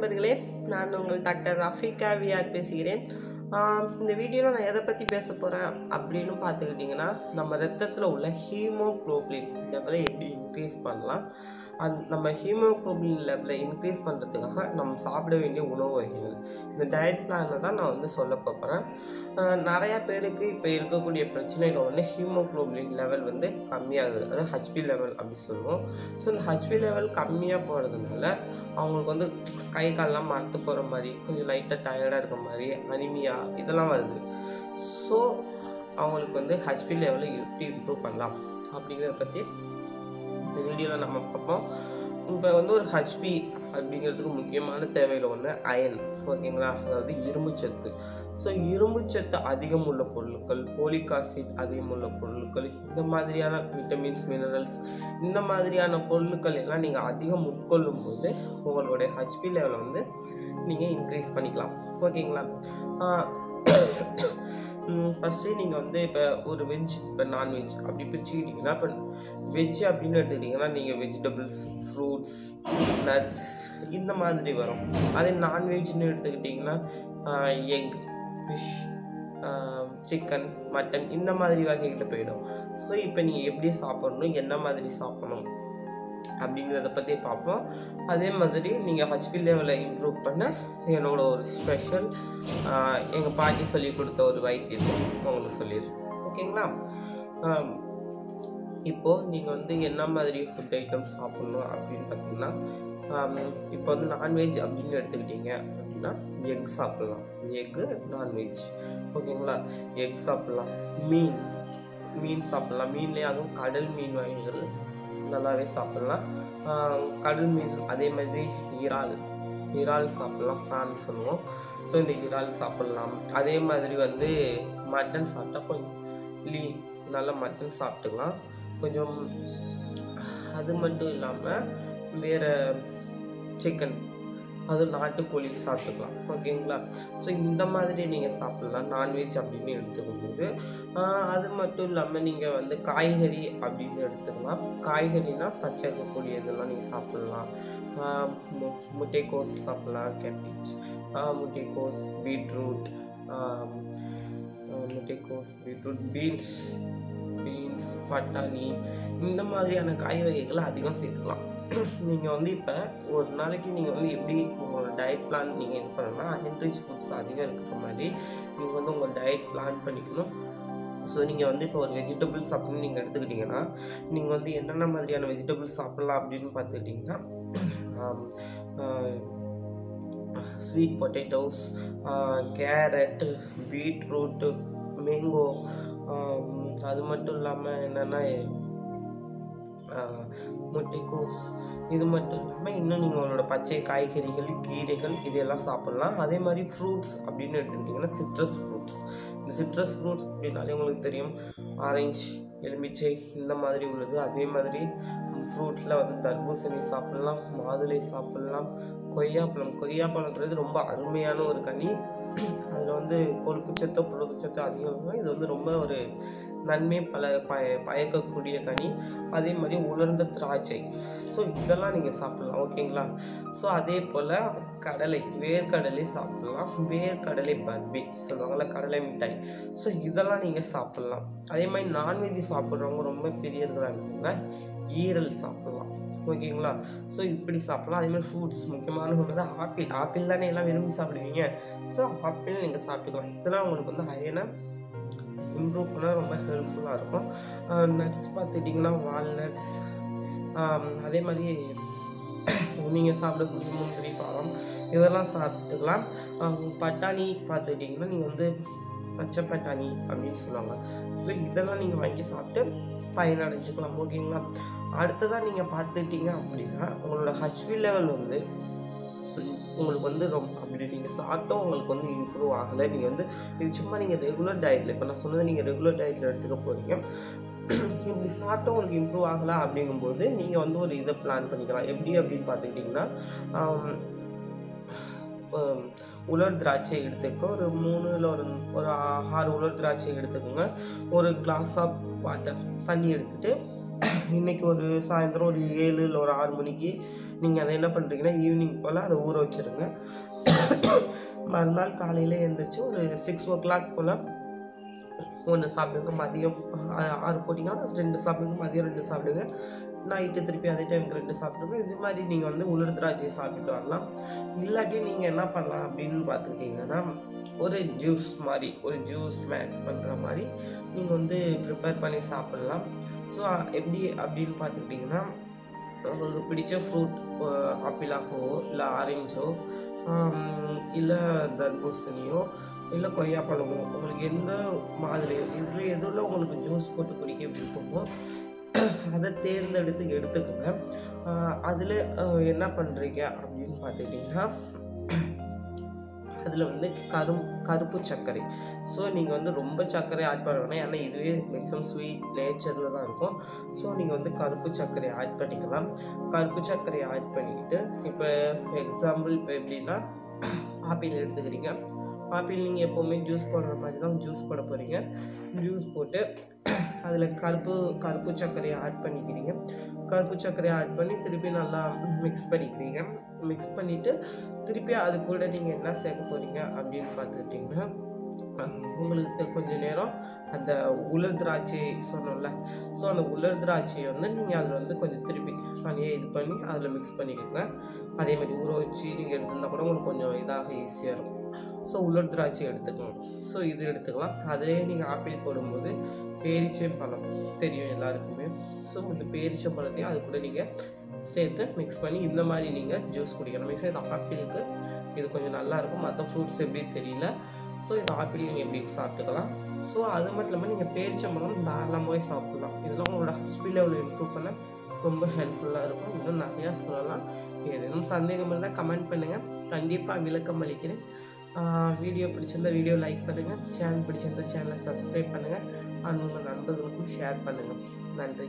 நண்பர்களே நான் உங்கள் டாக்டர் ரஃபிகா விஆர் பேசுகிறேன். இந்த வீடியோவில் நான் எதை பற்றி பேச போகிறேன் அப்படின்னு பார்த்துக்கிட்டிங்கன்னா நம்ம ரத்தத்தில் உள்ள ஹீமோக்ளோபின் லெவலை எப்படி இன்க்ரீஸ் பண்ணலாம்? அந் நம்ம ஹீமோக்ளோபின் லெவலை இன்க்ரீஸ் பண்ணுறதுக்காக நம்ம சாப்பிட வேண்டிய உணவு வகைகள். இந்த டயட் பிளானில் தான் நான் வந்து சொல்ல போகிறேன் நிறையா பேருக்கு இப்போ இருக்கக்கூடிய பிரச்சனைகள் வந்து ஹீமோக்ளோபின் லெவல் வந்து கம்மியாகுது. அதாவது ஹச்பி லெவல் அப்படின்னு சொல்லுவோம். ஸோ இந்த ஹச்பி லெவல் கம்மியாக போகிறதுனால அவங்களுக்கு வந்து கை கால்லாம் மரத்து போகிற மாதிரி கொஞ்சம் லைட்டாக டயர்டாக இருக்க மாதிரி அனிமியா இதெல்லாம் வருது. ஸோ அவங்களுக்கு வந்து ஹச்பி லெவலில் எப்படி இம்ப்ரூவ் பண்ணலாம் அப்படிங்கிறத பற்றி இந்த வீடியோவில் நம்ம பார்ப்போம். இப்போ வந்து ஒரு ஹச்பி அப்படிங்கிறதுக்கு முக்கியமான தேவையில் ஒன்று அயன் ஓகேங்களா அதாவது இரும்புச்சத்து ஸோ இரும்புச்சத்து அதிகம் உள்ள பொருட்கள் போலிக் ஆசிட் அதிகம் உள்ள பொருட்கள் இந்த மாதிரியான விட்டமின்ஸ் மினரல்ஸ் இந்த மாதிரியான பொருட்கள் எல்லாம் நீங்கள் அதிகம் உட்கொள்ளும் போது உங்களுடைய ஹச்பி லெவலை வந்து நீங்கள் இன்க்ரீஸ் பண்ணிக்கலாம். ஓகேங்களா ஃபஸ்ட்டு நீங்கள் வந்து இப்போ ஒரு வெஜ் இப்போ நான்வெஜ் அப்படி பிரிச்சுக்கிட்டிங்கன்னா இப்போ வெஜ் அப்படின்னு எடுத்துக்கிட்டிங்கன்னா நீங்கள் வெஜிடபிள்ஸ் ஃப்ரூட்ஸ் நட்ஸ் இந்த மாதிரி வரும். அதே நான்வெஜ்னு எடுத்துக்கிட்டிங்கன்னா எக் ஃபிஷ் சிக்கன் மட்டன் இந்த மாதிரி வகைகளில் போயிடும். ஸோ இப்போ நீங்கள் எப்படி சாப்பிட்ணும் என்ன மாதிரி சாப்பிடணும் அப்படிங்கிறத பற்றி பார்ப்போம். அதே மாதிரி நீங்கள் ஹச்பி லெவலை இம்ப்ரூவ் பண்ண என்னோட ஒரு ஸ்பெஷல் எங்கள் பாட்டி சொல்லி கொடுத்த ஒரு வைத்தியத்தை உங்களுக்கு சொல்லிடுறேன். ஓகேங்களா? இப்போது நீங்கள் வந்து என்ன மாதிரி ஃபுட் ஐட்டம்ஸ் சாப்பிட்ணும் அப்படின்னு பார்த்தீங்கன்னா இப்போ வந்து நான்வெஜ் அப்படின்னு எடுத்துக்கிட்டீங்க. அப்படின்னா எக் சாப்பிட்லாம். எக்கு நான்வெஜ் ஓகேங்களா எக் சாப்பிட்லாம். மீன். மீன் சாப்பிட்லாம். மீன்லேயே அதுவும் கடல் மீன் வகைகள் நல்லாவே சாப்பிட்லாம். கடல் மீன் அதே மாதிரி இறால். இறால் சாப்பிட்லாம் ஃப்ரான் சொல்லுவோம். ஸோ இந்த இறால் சாப்பிட்லாம். அதே மாதிரி வந்து மட்டன் சாப்பிட்டா கொஞ்சம் லீன் நல்லா மட்டன் சாப்பிட்டுக்கலாம். கொஞ்சம் அது மட்டும் இல்லாமல் வேறு சிக்கன் அது நாட்டுக்கோழி சாப்பிட்டுக்கலாம். ஓகேங்களா? ஸோ இந்த மாதிரி நீங்கள் சாப்பிட்லாம். நான்வெஜ் அப்படின்னு எடுத்துக்கும்போது அது மட்டும் இல்லாமல் நீங்கள் வந்து காய்கறி அப்படின்னு எடுத்துக்கலாம். காய்கறினா பச்சை இருக்கக்கூடிய இதெல்லாம் நீங்கள் சாப்பிட்லாம். மு- முட்டைக்கோஸ் சாப்பிட்லாம் கேபேஜ் முட்டைக்கோஸ் பீட்ரூட் முட்டைக்கோஸ் பீட்ரூட் பீன்ஸ் பீன்ஸ் பட்டாணி இந்த மாதிரியான காய் வகைகளை அதிகம் சேர்த்துக்கலாம். நீங்கள் வந்து இப்போ ஒரு நாளைக்கு நீங்கள் வந்து எப்படி உங்களோட டயட் பிளான் நீங்கள் இது பண்ணணும்னா அன்ரிச் ஃபுட்ஸ் அதிகம் இருக்கிற மாதிரி நீங்கள் வந்து உங்கள் டயட் பிளான் பண்ணிக்கணும். ஸோ நீங்கள் வந்து இப்போ ஒரு வெஜிடபிள்ஸ் அப்படின்னு நீங்கள் எடுத்துக்கிட்டிங்கன்னா நீங்கள் வந்து என்னென்ன மாதிரியான வெஜிடபிள்ஸ் சாப்பிட்லாம் அப்படின்னு பார்த்துக்கிட்டிங்கன்னா sweet potatoes carrot beetroot mango அது மட்டும் இல்லாமல் என்னென்னா முட்டைக்கோஸ் இது மட்டும் இல்லாமல் இன்னும் நீங்கள் உங்களோட பச்சை காய்கறிகள் கீரைகள் இதெல்லாம் சாப்பிட்லாம். அதே மாதிரி ஃப்ரூட்ஸ் அப்படின்னு எடுத்துக்கிட்டிங்கன்னா சிட்ரஸ் ஃப்ரூட்ஸ் இந்த சிட்ரஸ் ஃப்ரூட்ஸ் அப்படின்னாலே உங்களுக்கு தெரியும். ஆரஞ்சு எலுமிச்சை இந்த மாதிரி உள்ளது. அதே மாதிரி ஃப்ரூட்டில் வந்து தர்பூசணி சாப்பிட்லாம் மாதுளை சாப்பிட்லாம் கொய்யாப்பழம். கொய்யாப்பழங்கிறது ரொம்ப அருமையான ஒரு கனி. அதில் வந்து கொழுப்புச்சத்தோ புழுக்குச்சத்தோ அதிகம் இருக்கும். இது வந்து ரொம்ப ஒரு நன்மை பல பய பயக்கக்கூடிய கனி அதே மாதிரி உலர்ந்த திராட்சை. ஸோ இதெல்லாம் நீங்கள் சாப்பிட்லாம் ஓகேங்களா ஸோ அதே போல் கடலை வேர்க்கடலை சாப்பிட்லாம். வேர்க்கடலை பர்பி சொல்லுவாங்கள்ல கடலை மிட்டாய். ஸோ இதெல்லாம் நீங்கள் சாப்பிட்லாம். அதே மாதிரி நான்வெஜ் சாப்பிட்றவங்க ரொம்ப பெரியவர்களாக இருந்தீங்கன்னா ஈரல் சாப்பிட்லாம் ஓகேங்களா ஸோ இப்படி சாப்பிட்லாம். அதே மாதிரி ஃப்ரூட்ஸ் முக்கியமான ஒன்று ஆப்பிள். ஆப்பிள் தானே எல்லாம் விரும்பி சாப்பிடுவீங்க. ஸோ ஆப்பிள் நீங்கள் சாப்பிட்டுக்கலாம். இதெல்லாம் உங்களுக்கு வந்து ஹையனா இம்ப்ரூவ் பண்ண ரொம்ப ஹெல்ப்ஃபுல்லாக இருக்கும். நட்ஸ் பார்த்துட்டிங்கன்னா வால்நட்ஸ் அதே மாதிரி நீங்கள் சாப்பிடக்கூடிய முந்திரி பாலம் இதெல்லாம் சாப்பிட்டுக்கலாம். பட்டாணி பார்த்துக்கிட்டிங்கன்னா நீங்கள் வந்து பச்சை பட்டாணி அப்படின்னு சொல்லுவாங்க. ஸோ இதெல்லாம் நீங்கள் வாங்கி சாப்பிட்டு பயனடைஞ்சுக்கலாம் ஓகேங்களா அடுத்ததாக நீங்கள் பார்த்துக்கிட்டீங்க அப்படின்னா உங்களோட ஹச்வி லெவல் வந்து உங்களுக்கு வந்து ரொம்ப அப்படி நீங்கள் சாப்பிட்டோம் உங்களுக்கு வந்து இம்ப்ரூவ் ஆகலை. நீங்கள் வந்து இது சும்மா நீங்கள் ரெகுலர் டயட்டில் இப்போ நான் சொன்னது நீங்கள் ரெகுலர் டயட்டில் எடுத்துக்க போகிறீங்க இப்படி சாப்பிட்டோம் உங்களுக்கு இம்ப்ரூவ் ஆகலை அப்படிங்கும்போது நீங்கள் வந்து ஒரு இதை பிளான் பண்ணிக்கலாம். எப்படி அப்படின்னு பார்த்துக்கிட்டிங்கன்னா உலர் திராட்சை எடுத்துக்க. ஒரு மூணு இல்லை ஒரு ஒரு ஆறு உலர் திராட்சை எடுத்துக்கோங்க. ஒரு கிளாஸ் ஆஃப் வாட்டர் தண்ணி எடுத்துகிட்டு இன்னைக்கு ஒரு சாயந்தரம் ஒரு ஏழு இல்லை ஒரு ஆறு மணிக்கு நீங்கள் அதை என்ன பண்ணுறீங்கன்னா ஈவினிங் போல் அதை ஊற வச்சுருங்க. மறுநாள் காலையில் எழுந்திரிச்சு ஒரு சிக்ஸ் ஓ கிளாக் போல் ஒன்று சாப்பிடுங்க மதியம் ஆறு போட்டிங்கன்னா ரெண்டு சாப்பிடுங்க மதியம் ரெண்டு சாப்பிடுங்க. நைட்டு திருப்பி அதே டைமுக்கு ரெண்டு சாப்பிடுங்க. இது மாதிரி நீங்கள் வந்து உலர் திராட்சையை சாப்பிட்டு வரலாம். இல்லாட்டி நீங்கள் என்ன பண்ணலாம் அப்படின்னு பார்த்துக்கிட்டிங்கன்னா ஒரு ஜூஸ் மாதிரி ஒரு ஜூஸ் மேக் பண்ணுற மாதிரி நீங்கள் வந்து ப்ரிப்பேர் பண்ணி சாப்பிட்லாம். ஸோ எப்படி அப்படின்னு பார்த்துக்கிட்டிங்கன்னா உங்களுக்கு பிடிச்ச ஃப்ரூட் ஆப்பிளாகவோ இல்லை ஆரஞ்சோ இல்லை தர்பூசணியோ இல்லை கொய்யாப்பழமோ உங்களுக்கு எந்த மாதிரி இதில் எதில் உங்களுக்கு ஜூஸ் போட்டு குடிக்க விருப்பமோ அதை தேர்ந்தெடுத்து எடுத்துக்கோங்க. அதில் என்ன பண்ணுறீங்க அப்படின்னு பார்த்துக்கிட்டிங்கன்னா அதில் வந்து கரும் கருப்பு சர்க்கரை. ஸோ நீங்கள் வந்து ரொம்ப சர்க்கரை ஆட் பண்ண வேணாம். ஏன்னா இதுவே மேக்ஸிமம் ஸ்வீட் நேச்சரில் தான் இருக்கும். ஸோ நீங்கள் வந்து கருப்பு சர்க்கரை ஆட் பண்ணிக்கலாம். கருப்பு சர்க்கரை ஆட் பண்ணிக்கிட்டு இப்போ எக்ஸாம்பிள் இப்போ எப்படின்னா ஆப்பிள் எடுத்துக்கிறீங்க. ஆப்பிள் நீங்கள் எப்போவுமே ஜூஸ் போடுற மாதிரி தான் ஜூஸ் போட போகிறீங்க ஜூஸ் போட்டு அதில் கருப்பு கருப்பு சர்க்கரையை ஆட் பண்ணிக்கிறீங்க. கருப்பு சர்க்கரையை ஆட் பண்ணி திருப்பி நல்லா மிக்ஸ் பண்ணிக்கிறீங்க. மிக்ஸ் பண்ணிவிட்டு திருப்பி அது கூட நீங்கள் என்ன சேர்க்க போகிறீங்க அப்படின்னு பார்த்துக்கிட்டிங்கன்னா உங்களுக்கு கொஞ்ச நேரம் அந்த உலர் திராட்சை சொன்னோம்ல. ஸோ அந்த உலர் திராட்சையை வந்து நீங்கள் அதில் வந்து கொஞ்சம் திருப்பி தனியாக இது பண்ணி அதில் மிக்ஸ் பண்ணிக்கோங்க. அதே மாதிரி ஊற வச்சு நீங்கள் எடுத்துருந்தா கூட உங்களுக்கு கொஞ்சம் இதாக ஈஸியாக இருக்கும். ஸோ உலர் திராட்சை எடுத்துக்கணும் ஸோ இது எடுத்துக்கலாம். அதிலே நீங்கள் ஆப்பிள் போடும்போது பேரிச்சை பழம் தெரியும் எல்லாருக்குமே. ஸோ இந்த பேரிச்சை பழத்தையும் அது கூட நீங்கள் சேர்த்து மிக்ஸ் பண்ணி இந்த மாதிரி நீங்கள் ஜூஸ் குடிக்கணும். மிக்ஸ் இந்த ஆப்பிளுக்கு இது கொஞ்சம் நல்லாயிருக்கும் மற்ற ஃப்ரூட்ஸ் எப்படி தெரியல. ஸோ இந்த ஆப்பிள் நீங்கள் எப்படி சாப்பிட்டுக்கலாம்? ஸோ அது மட்டும் இல்லாமல் நீங்கள் பேரிச்சம்பழம் தாராளமாகவே சாப்பிடலாம். இதெல்லாம் உங்களோட ஸ்பீட் லெவல் இம்ப்ரூவ் பண்ண ரொம்ப ஹெல்ப்ஃபுல்லாக இருக்கும். இன்னும் நிறையா சொல்லலாம். ஏதேனும் சந்தேகம் இருந்தால் கமெண்ட் பண்ணுங்கள் கண்டிப்பாக விளக்கம் அளிக்கிறேன். வீடியோ பிடிச்சிருந்தா வீடியோ லைக் பண்ணுங்கள் சேனல் பிடிச்சிருந்தா சேனலை சப்ஸ்கிரைப் பண்ணுங்கள் அண்ட் உங்கள் நண்பர்களுக்கும் ஷேர் பண்ணுங்கள் நன்றி.